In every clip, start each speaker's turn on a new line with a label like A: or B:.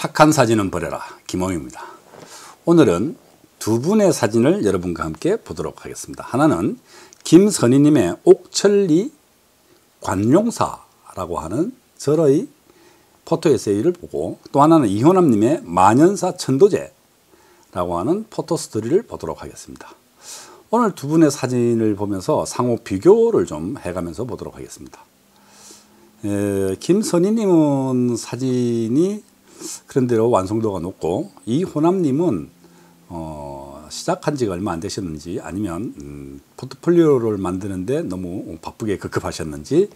A: 착한 사진은 버려라 김홍입니다. 오늘은 두 분의 사진을 여러분과 함께 보도록 하겠습니다. 하나는 김선희님의 옥천리 관용사라고 하는 절의 포토 에세이를 보고 또 하나는 이효남님의 만연사 천도제라고 하는 포토 스토리를 보도록 하겠습니다. 오늘 두 분의 사진을 보면서 상호 비교를 좀 해가면서 보도록 하겠습니다. 에, 김선희님은 사진이 그런 대로 완성도가 높고 이 호남님은 어, 시작한 지가 얼마 안 되셨는지 아니면 음, 포트폴리오를 만드는데 너무 바쁘게 급급하셨는지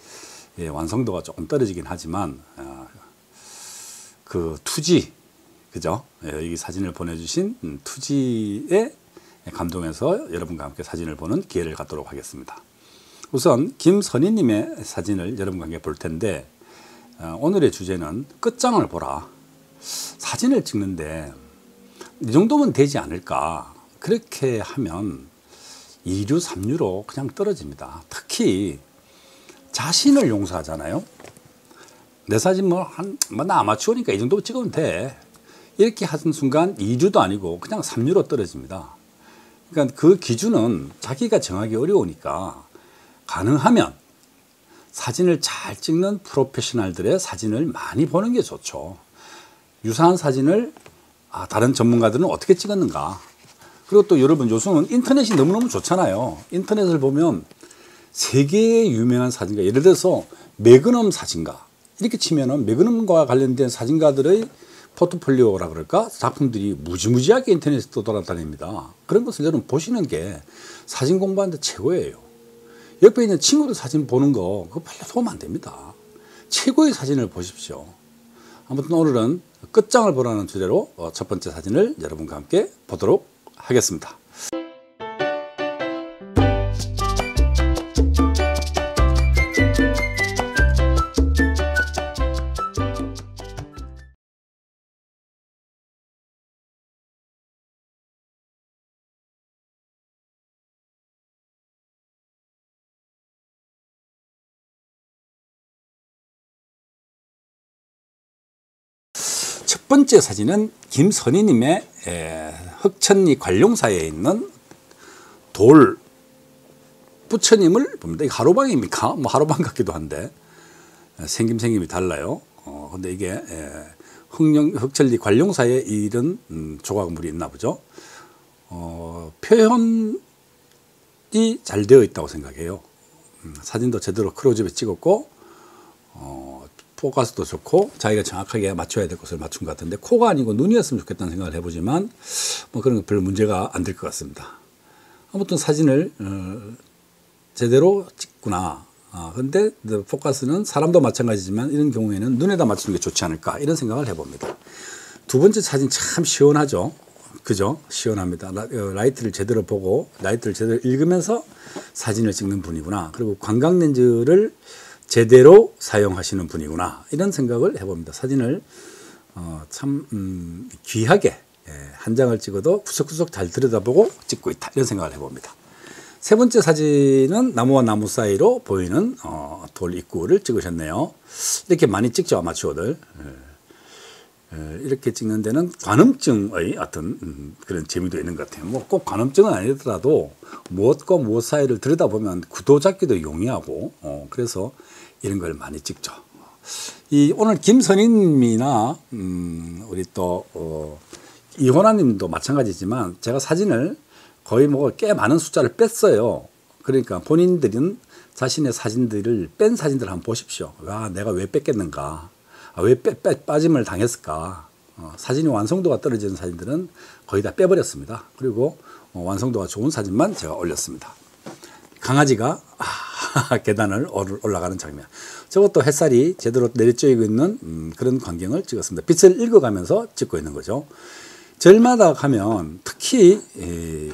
A: 예, 완성도가 조금 떨어지긴 하지만 어, 그 투지 그죠? 예, 여기 사진을 보내주신 음, 투지에 감동해서 여러분과 함께 사진을 보는 기회를 갖도록 하겠습니다. 우선 김선희님의 사진을 여러분과 함께 볼 텐데 어, 오늘의 주제는 끝장을 보라. 사진을 찍는데 이 정도면 되지 않을까. 그렇게 하면 2류, 3류로 그냥 떨어집니다. 특히 자신을 용서하잖아요. 내 사진 뭐 한, 뭐 나 아마추어니까 이 정도 찍으면 돼. 이렇게 하는 순간 2류도 아니고 그냥 3류로 떨어집니다. 그러니까 그 기준은 자기가 정하기 어려우니까 가능하면 사진을 잘 찍는 프로페셔널들의 사진을 많이 보는 게 좋죠. 유사한 사진을 아, 다른 전문가들은 어떻게 찍었는가. 그리고 또 여러분 요즘은 인터넷이 너무너무 좋잖아요. 인터넷을 보면 세계의 유명한 사진가, 예를 들어서 매그넘 사진가. 이렇게 치면은 매그넘과 관련된 사진가들의 포트폴리오라 그럴까? 작품들이 무지무지하게 인터넷에 돌아다닙니다. 그런 것을 여러분 보시는 게 사진 공부하는데 최고예요. 옆에 있는 친구들 사진 보는 거, 그거 별로 도움 안 됩니다. 최고의 사진을 보십시오. 아무튼 오늘은 끝장을 보라는 주제로 어, 첫 번째 사진을 여러분과 함께 보도록 하겠습니다. 첫 번째 사진은 김선희님의 흑천리 관룡사에 있는 돌 부처님을 봅니다. 이 하루방입니까? 뭐 하루방 같기도 한데 생김생김이 달라요. 어, 근데 이게 에, 흑령, 흑천리 관룡사에 이런 음, 조각물이 있나 보죠. 어, 표현이 잘 되어 있다고 생각해요. 음, 사진도 제대로 크로즈업에 찍었고 어, 포커스도 좋고 자기가 정확하게 맞춰야 될 것을 맞춘 것 같은데 코가 아니고 눈이었으면 좋겠다는 생각을 해보지만 뭐 그런 거 별 문제가 안 될 것 같습니다. 아무튼 사진을 어, 제대로 찍구나. 아, 근데 포커스는 사람도 마찬가지지만 이런 경우에는 눈에다 맞추는 게 좋지 않을까 이런 생각을 해봅니다. 두 번째 사진 참 시원하죠. 그죠? 시원합니다. 어, 라이트를 제대로 보고 라이트를 제대로 읽으면서 사진을 찍는 분이구나. 그리고 광각 렌즈를 제대로 사용하시는 분이구나 이런 생각을 해봅니다. 사진을 어, 참 음, 귀하게 예, 한 장을 찍어도 구석구석 잘 들여다보고 찍고 있다 이런 생각을 해봅니다. 세 번째 사진은 나무와 나무 사이로 보이는 어, 돌 입구를 찍으셨네요. 이렇게 많이 찍죠 아마추어들. 예. 예, 이렇게 찍는 데는 관음증의 어떤 음, 그런 재미도 있는 것 같아요. 뭐 꼭 관음증은 아니더라도 무엇과 무엇 사이를 들여다보면 구도 잡기도 용이하고 어, 그래서 이런 걸 많이 찍죠. 이 오늘 김선희님이나 음, 우리 또 어, 이호나님도 마찬가지지만 제가 사진을 거의 뭐 꽤 많은 숫자를 뺐어요. 그러니까 본인들은 자신의 사진들을 뺀 사진들을 한번 보십시오. 와, 내가 왜 뺐겠는가? 아, 왜 빼, 빼, 빠짐을 당했을까? 어, 사진이 완성도가 떨어지는 사진들은 거의 다 빼버렸습니다. 그리고 어, 완성도가 좋은 사진만 제가 올렸습니다. 강아지가 아, 계단을 올라가는 장면. 저것도 햇살이 제대로 내리쬐고 있는 음, 그런 광경을 찍었습니다. 빛을 읽어가면서 찍고 있는 거죠. 절마다 가면 특히 에,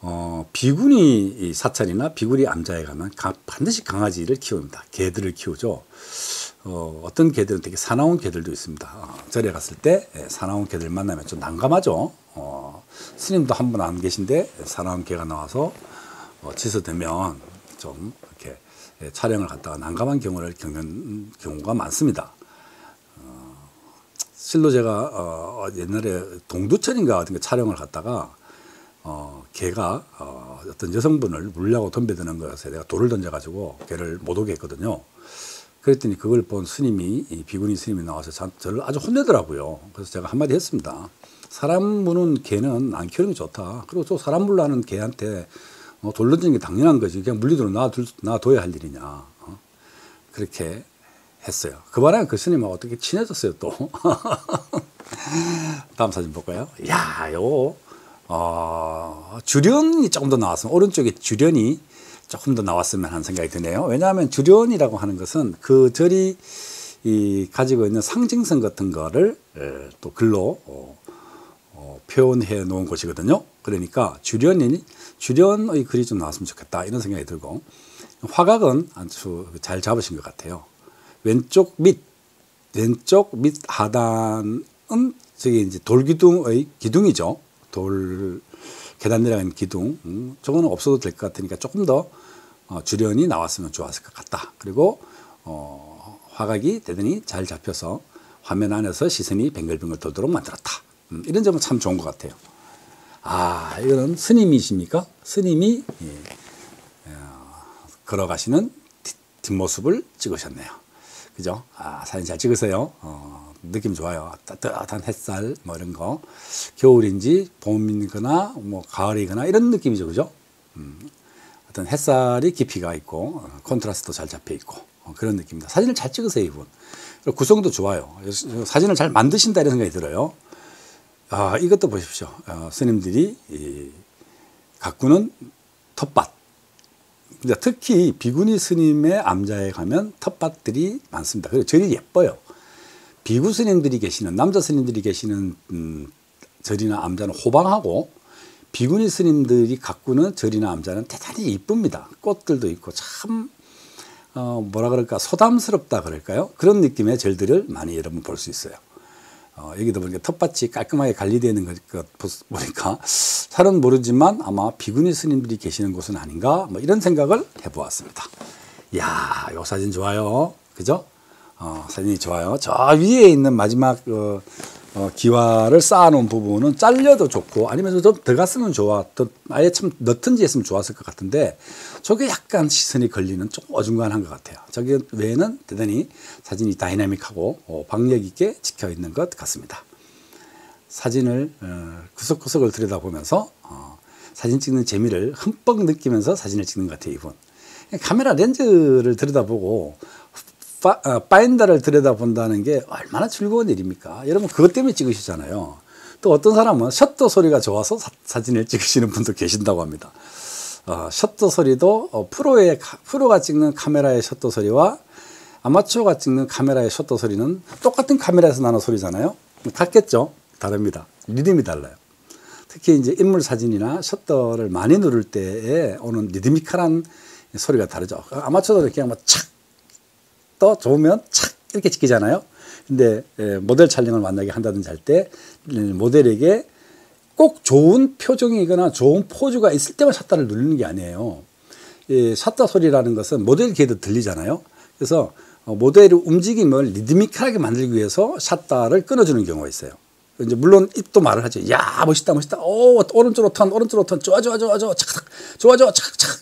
A: 어, 비구니 사찰이나 비구니 암자에 가면 가, 반드시 강아지를 키웁니다. 개들을 키우죠. 어, 어떤 개들은 되게 사나운 개들도 있습니다. 어, 절에 갔을 때 예, 사나운 개들 만나면 좀 난감하죠. 어, 스님도 한 분 안 계신데 사나운 개가 나와서 어, 치서되면 좀 이렇게 예, 촬영을 갔다가 난감한 경우를 겪는 경우가 많습니다. 어, 실로 제가 어, 옛날에 동두천인가 어떤 거 촬영을 갔다가 어, 걔가 어, 어떤 여성분을 물려고 덤벼드는 거여서 내가 돌을 던져가지고 걔를 못 오게 했거든요. 그랬더니 그걸 본 스님이 이 비구니 스님이 나와서 저, 저를 아주 혼내더라고요. 그래서 제가 한마디 했습니다. 사람 무는 개는 안 키우는 게 좋다. 그리고 또 사람 물라는 개한테 어, 돌 던지는 게 당연한 거지. 그냥 물리도록 놔둬야 할 일이냐. 어? 그렇게 했어요. 그 바람에 그 스님하고 어떻게 친해졌어요, 또. 다음 사진 볼까요? 야, 요, 어, 주련이 조금 더 나왔으면, 오른쪽에 주련이 조금 더 나왔으면 하는 생각이 드네요. 왜냐하면 주련이라고 하는 것은 그 절이 이 가지고 있는 상징성 같은 거를 에, 또 글로 어, 어, 표현해 놓은 곳이거든요. 그러니까 주련이 주련의 글이 좀 나왔으면 좋겠다 이런 생각이 들고 화각은 아주 잘 잡으신 것 같아요. 왼쪽 밑 왼쪽 밑 하단은 저기 이제 돌기둥의 기둥이죠. 돌 계단 내려가는 기둥. 음, 저거는 없어도 될 것 같으니까 조금 더 어, 주련이 나왔으면 좋았을 것 같다. 그리고 어, 화각이 대단히 잘 잡혀서 화면 안에서 시선이 뱅글뱅글 돌도록 만들었다. 음, 이런 점은 참 좋은 것 같아요. 아, 이거는 스님이십니까? 스님이 예, 어, 걸어가시는 뒷, 뒷모습을 찍으셨네요. 그죠? 아, 사진 잘 찍으세요. 어, 느낌 좋아요. 따뜻한 햇살, 뭐 이런 거. 겨울인지 봄이거나 뭐 가을이거나 이런 느낌이죠. 그죠? 음, 어떤 햇살이 깊이가 있고, 어, 콘트라스트도 잘 잡혀 있고, 어, 그런 느낌입니다. 사진을 잘 찍으세요, 이분. 구성도 좋아요. 사진을 잘 만드신다 이런 생각이 들어요. 아, 이것도 보십시오. 어, 스님들이 이, 가꾸는 텃밭. 특히 비구니 스님의 암자에 가면 텃밭들이 많습니다. 그리고 절이 예뻐요. 비구 스님들이 계시는 남자 스님들이 계시는 음, 절이나 암자는 호방하고 비구니 스님들이 가꾸는 절이나 암자는 대단히 이쁩니다. 꽃들도 있고 참 어, 뭐라 그럴까 소담스럽다 그럴까요? 그런 느낌의 절들을 많이 여러분 볼 수 있어요. 어, 여기도 보니까 텃밭이 깔끔하게 관리되어 있는 것 보니까 잘은 모르지만 아마 비구니 스님들이 계시는 곳은 아닌가 뭐 이런 생각을 해보았습니다. 이야, 요 사진 좋아요. 그죠? 어, 사진이 좋아요. 저 위에 있는 마지막 어, 어, 기와를 쌓아놓은 부분은 잘려도 좋고 아니면 좀더 갔으면 좋아. 또 아예 참 넣든지 했으면 좋았을 것 같은데 저게 약간 시선이 걸리는 조금 어중간한 것 같아요. 저기 외에는 대단히 사진이 다이나믹하고 어, 박력 있게 찍혀 있는 것 같습니다. 사진을 어, 구석구석을 들여다보면서 어, 사진 찍는 재미를 흠뻑 느끼면서 사진을 찍는 것 같아요. 이분. 카메라 렌즈를 들여다보고 파, 어, 파인더를 들여다본다는 게 얼마나 즐거운 일입니까? 여러분 그것 때문에 찍으시잖아요. 또 어떤 사람은 셔터 소리가 좋아서 사, 진을 찍으시는 분도 계신다고 합니다. 어, 셔터 소리도 어, 프로의 프로가 찍는 카메라의 셔터 소리와 아마추어가 찍는 카메라의 셔터 소리는 똑같은 카메라에서 나는 소리잖아요. 같겠죠? 다릅니다. 리듬이 달라요. 특히 이제 인물 사진이나 셔터를 많이 누를 때에 오는 리드미컬한 소리가 다르죠. 아마추어도 그냥 막착 뭐 또 좋으면 착 이렇게 찍히잖아요. 근데 모델 촬영을 만나게 한다든지 할 때 모델에게 꼭 좋은 표정이거나 좋은 포즈가 있을 때만 샷다를 누르는 게 아니에요. 이 샷다 소리라는 것은 모델 귀에도 들리잖아요. 그래서 어, 모델의 움직임을 리드미컬하게 만들기 위해서 샷다를 끊어주는 경우가 있어요. 이제 물론 입도 말을 하죠. 야 멋있다 멋있다. 오 오른쪽으로 턴 오른쪽으로 턴 좋아 좋아 좋아 좋아 착착 좋아 좋아 착착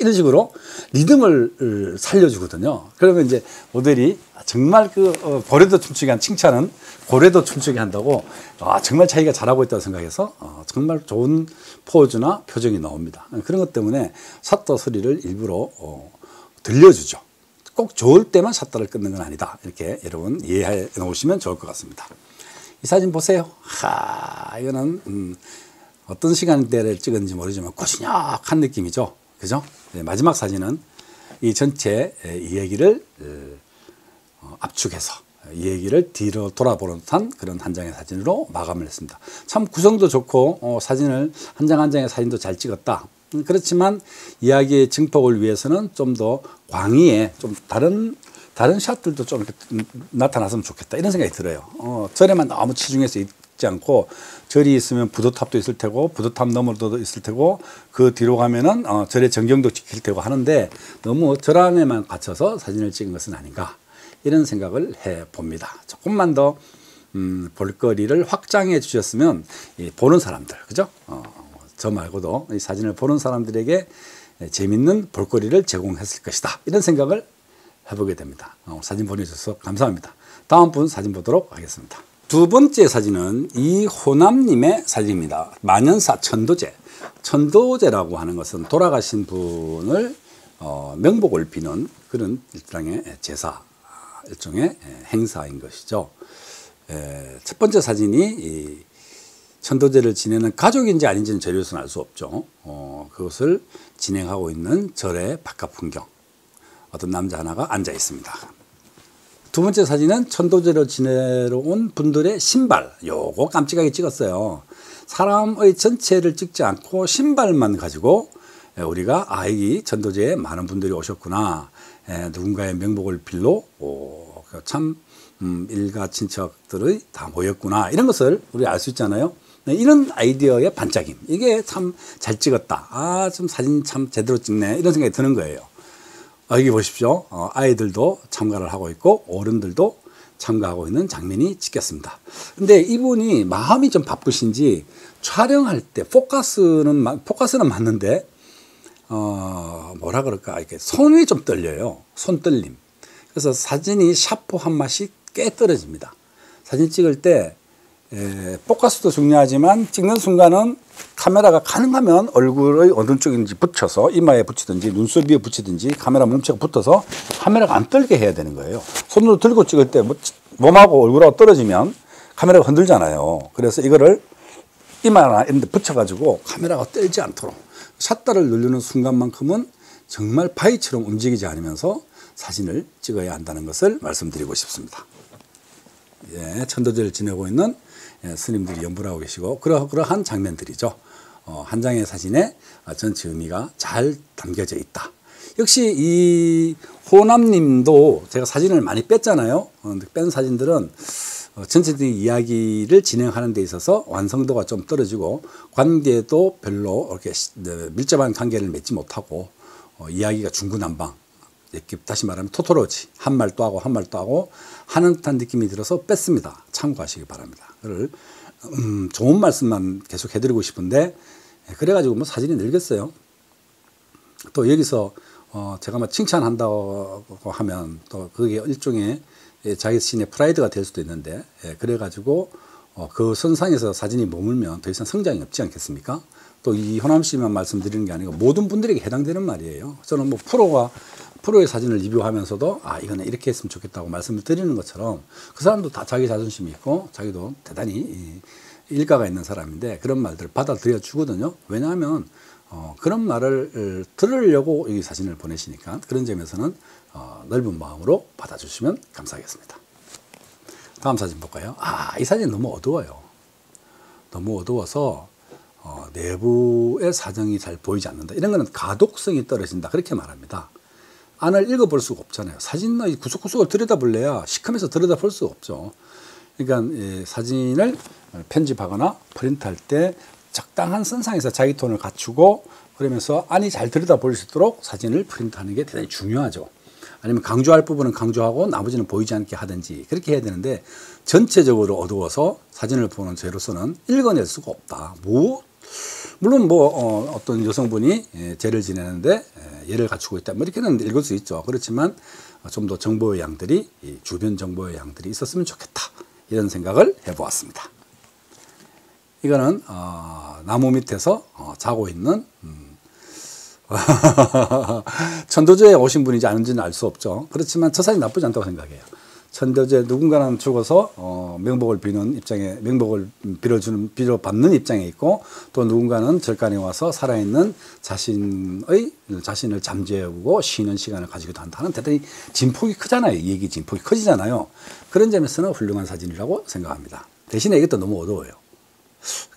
A: 이런 식으로 리듬을 살려주거든요. 그러면 이제 모델이 정말 그 어, 고래도 춤추게 한 칭찬은 고래도 춤추게 한다고 아, 정말 자기가 잘하고 있다고 생각해서 어, 정말 좋은 포즈나 표정이 나옵니다. 그런 것 때문에 샷더 소리를 일부러 어, 들려주죠. 꼭 좋을 때만 샷더를 끊는 건 아니다. 이렇게 여러분 이해해 놓으시면 좋을 것 같습니다. 이 사진 보세요. 하, 이거는 음, 어떤 시간대를 찍었는지 모르지만 고즈넉한 느낌이죠. 그죠? 네, 마지막 사진은 이 전체 이야기를 어, 압축해서 이 얘기를 뒤로 돌아보는 듯한 그런 한 장의 사진으로 마감을 했습니다. 참 구성도 좋고 어, 사진을 한 장한 장의 사진도 잘 찍었다. 음, 그렇지만 이야기의 증폭을 위해서는 좀 더 광의에 좀 다른 다른 샷들도 좀 이렇게 나타났으면 좋겠다 이런 생각이 들어요. 어, 절에만 너무 치중해서 있지 않고 절이 있으면 부도탑도 있을 테고 부도탑 너머도 있을 테고 그 뒤로 가면은 어, 절의 전경도 지킬 테고 하는데 너무 절 안에만 갇혀서 사진을 찍은 것은 아닌가 이런 생각을 해 봅니다. 조금만 더 음, 볼거리를 확장해 주셨으면 이 보는 사람들, 그죠? 어, 저 말고도 이 사진을 보는 사람들에게 재밌는 볼거리를 제공했을 것이다. 이런 생각을 해보게 됩니다. 어, 사진 보내주셔서 감사합니다. 다음 분 사진 보도록 하겠습니다. 두 번째 사진은 이호남님의 사진입니다. 만연사 천도제. 천도제라고 하는 것은 돌아가신 분을 어, 명복을 비는 그런 일종의 제사, 일종의 행사인 것이죠. 에, 첫 번째 사진이 천도제를 지내는 가족인지 아닌지는 재료에서는 알 수 없죠. 어, 그것을 진행하고 있는 절의 바깥 풍경. 어떤 남자 하나가 앉아 있습니다. 두 번째 사진은 천도제를 지내러 온 분들의 신발. 요거 깜찍하게 찍었어요. 사람의 전체를 찍지 않고 신발만 가지고 우리가 아, 여기 천도제에 많은 분들이 오셨구나. 누군가의 명복을 빌로 참 음, 일가 친척들의 다 모였구나. 이런 것을 우리 알 수 있잖아요. 네, 이런 아이디어의 반짝임. 이게 참 잘 찍었다. 아, 좀 사진 참 제대로 찍네. 이런 생각이 드는 거예요. 아, 여기 보십시오. 어, 아이들도 참가를 하고 있고, 어른들도 참가하고 있는 장면이 찍혔습니다. 근데 이분이 마음이 좀 바쁘신지 촬영할 때 포커스는, 포커스는 맞는데, 어, 뭐라 그럴까. 이렇게 손이 좀 떨려요. 손 떨림. 그래서 사진이 샤프 한 맛이 꽤 떨어집니다. 사진 찍을 때 에, 포커스도 중요하지만 찍는 순간은 카메라가 가능하면 얼굴의 어느 쪽인지 붙여서 이마에 붙이든지 눈썹 위에 붙이든지 카메라 몸체가 붙어서 카메라가 안 떨게 해야 되는 거예요. 손으로 들고 찍을 때 뭐, 몸하고 얼굴하고 떨어지면 카메라가 흔들잖아요. 그래서 이거를 이마나 이런 데 붙여가지고 카메라가 떨지 않도록 샷다를 누르는 순간만큼은 정말 파이처럼 움직이지 않으면서 사진을 찍어야 한다는 것을 말씀드리고 싶습니다. 예, 천도제를 지내고 있는 예, 스님들이 연불 하고 계시고 그러, 그러한 장면들이죠. 어, 한 장의 사진에 전체 의미가 잘 담겨져 있다. 역시 이 호남님도 제가 사진을 많이 뺐잖아요. 어, 뺀 사진들은 어, 전체적인 이야기를 진행하는 데 있어서 완성도가 좀 떨어지고 관계도 별로 이렇게 네, 밀접한 관계를 맺지 못하고 어, 이야기가 중구난방 다시 말하면 토토로지 한말또 하고 한말또 하고 하는 듯한 느낌이 들어서 뺐습니다. 참고하시기 바랍니다. 그를 음, 좋은 말씀만 계속 해드리고 싶은데 예, 그래가지고 뭐 사진이 늘겠어요. 또 여기서 어, 제가 막 칭찬한다고 하면 또 그게 일종의 자기 신의 프라이드가 될 수도 있는데 예, 그래가지고 어, 그 선상에서 사진이 머물면 더 이상 성장이 없지 않겠습니까? 또이 현암 씨만 말씀드리는 게 아니고 모든 분들에게 해당되는 말이에요. 저는 뭐 프로가 프로의 사진을 리뷰하면서도 아 이거는 이렇게 했으면 좋겠다고 말씀을 드리는 것처럼 그 사람도 다 자기 자존심이 있고 자기도 대단히 일가가 있는 사람인데 그런 말들을 받아들여 주거든요. 왜냐하면 어, 그런 말을 들으려고 이 사진을 보내시니까 그런 점에서는 어, 넓은 마음으로 받아주시면 감사하겠습니다. 다음 사진 볼까요? 아, 이 사진 너무 어두워요. 너무 어두워서 어, 내부의 사정이 잘 보이지 않는다. 이런 거는 가독성이 떨어진다. 그렇게 말합니다. 안을 읽어볼 수가 없잖아요. 사진의 구석구석을 들여다볼래야 시커면서 들여다볼 수가 없죠. 그러니까 예, 사진을 편집하거나 프린트할 때 적당한 선상에서 자기 톤을 갖추고 그러면서 안이 잘 들여다볼 수 있도록 사진을 프린트하는 게 대단히 중요하죠. 아니면 강조할 부분은 강조하고 나머지는 보이지 않게 하든지 그렇게 해야 되는데 전체적으로 어두워서 사진을 보는 죄로서는 읽어낼 수가 없다. 뭐 물론 뭐 어, 떤 여성분이 예, 죄를 지내는데 예, 예를 갖추고 있다. 뭐 이렇게는 읽을 수 있죠. 그렇지만 좀 더 정보의 양들이 주변 정보의 양들이 있었으면 좋겠다. 이런 생각을 해보았습니다. 이거는 어, 나무 밑에서 어, 자고 있는 음, 천도제에 오신 분인지 아닌지는 알 수 없죠. 그렇지만 저 사진 나쁘지 않다고 생각해요. 천도제 누군가는 죽어서 어, 명복을 비는 입장에 명복을 빌어주는 빌어받는 입장에 있고 또 누군가는 절간에 와서 살아있는 자신의 자신을 잠재우고 쉬는 시간을 가지기도 한다는 대단히 진폭이 크잖아요. 이 얘기 진폭이 커지잖아요. 그런 점에서는 훌륭한 사진이라고 생각합니다. 대신에 이것도 너무 어두워요.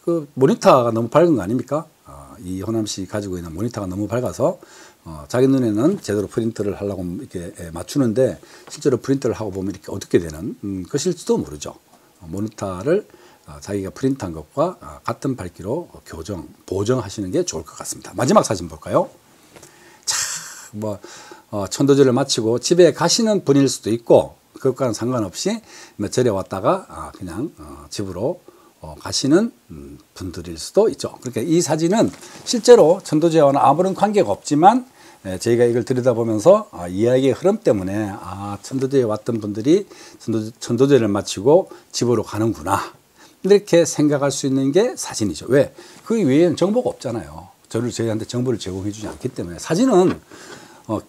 A: 그 모니터가 너무 밝은 거 아닙니까? 어, 이 호남 씨 가지고 있는 모니터가 너무 밝아서 어, 자기 눈에는 제대로 프린트를 하려고 이렇게 예, 맞추는데 실제로 프린트를 하고 보면 이렇게 어떻게 되는 음, 것일지도 모르죠. 어, 모니터를 어, 자기가 프린트한 것과 어, 같은 밝기로 교정, 보정하시는 게 좋을 것 같습니다. 마지막 사진 볼까요? 자, 뭐 어, 천도제를 마치고 집에 가시는 분일 수도 있고 그것과는 상관없이 몇 절에 왔다가 아, 그냥 어, 집으로 어, 가시는 음, 분들일 수도 있죠. 그러니까 이 사진은 실제로 천도제와는 아무런 관계가 없지만 예, 저희가 이걸 들여다보면서 아, 이야기의 흐름 때문에 아, 천도제에 왔던 분들이 천도, 천도제를 마치고 집으로 가는구나. 이렇게 생각할 수 있는 게 사진이죠. 왜? 그 외에는 정보가 없잖아요. 저를 저희한테 정보를 제공해 주지 않기 때문에 사진은 어,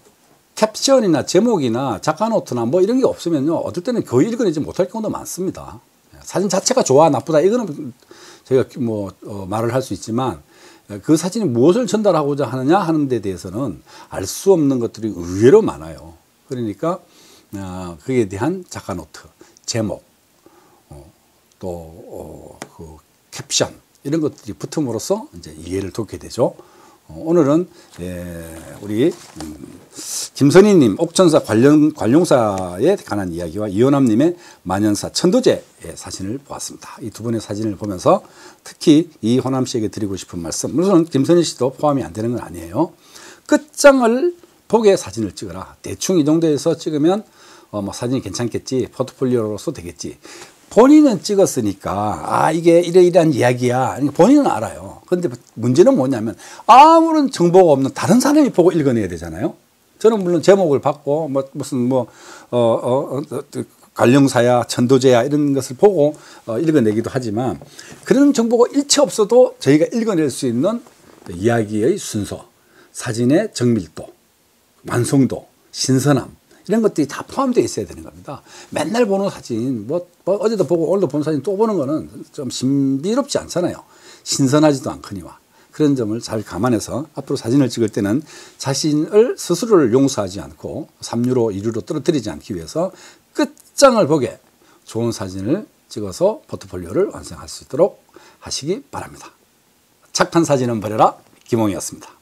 A: 캡션이나 제목이나 작가 노트나 뭐 이런 게 없으면요. 어떨 때는 거의 읽어내지 못할 경우도 많습니다. 사진 자체가 좋아 나쁘다 이거는 저희가 뭐 어, 말을 할 수 있지만 그 사진이 무엇을 전달하고자 하느냐 하는 데 대해서는 알 수 없는 것들이 의외로 많아요. 그러니까 어, 그에 대한 작가 노트, 제목, 어, 또그 캡션 이런 것들이 붙음으로써 이제 이해를 돕게 되죠. 어, 오늘은 예, 우리 음, 김선희님 옥천사 관련 관용사에 관한 이야기와 이현남님의 만연사 천도제의 사진을 보았습니다. 이 두 분의 사진을 보면서 특히 이 호남 씨에게 드리고 싶은 말씀. 물론 김선희 씨도 포함이 안 되는 건 아니에요. 끝장을 보게 사진을 찍어라. 대충 이 정도에서 찍으면 어, 뭐 사진이 괜찮겠지. 포트폴리오로서 되겠지. 본인은 찍었으니까 아 이게 이래이래한 이야기야. 그러니까 본인은 알아요. 근데 문제는 뭐냐면 아무런 정보가 없는 다른 사람이 보고 읽어내야 되잖아요. 저는 물론 제목을 받고 뭐 무슨 뭐 어, 어, 어, 관령사야 천도제야 이런 것을 보고 어, 읽어내기도 하지만 그런 정보가 일체 없어도 저희가 읽어낼 수 있는 이야기의 순서. 사진의 정밀도 완성도 신선함 이런 것들이 다 포함되어 있어야 되는 겁니다. 맨날 보는 사진, 뭐, 뭐 어제도 보고 오늘도 본 사진 또 보는 거는 좀 신비롭지 않잖아요. 신선하지도 않거니와. 그런 점을 잘 감안해서 앞으로 사진을 찍을 때는 자신을 스스로를 용서하지 않고 3유로, 2유로 떨어뜨리지 않기 위해서 끝장을 보게 좋은 사진을 찍어서 포트폴리오를 완성할 수 있도록 하시기 바랍니다. 착한 사진은 버려라 김홍이었습니다.